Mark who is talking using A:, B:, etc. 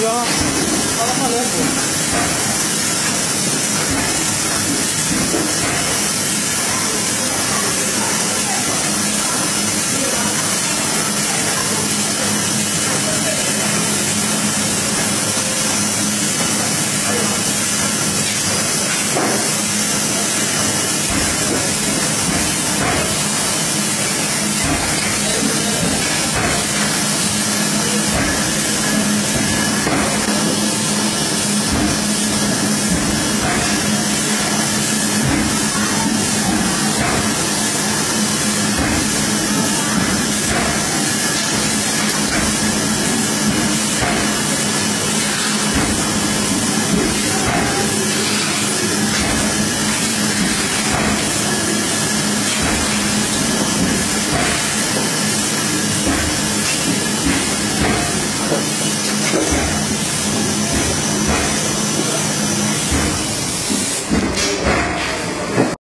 A: ali, ó. Fala falando, pô.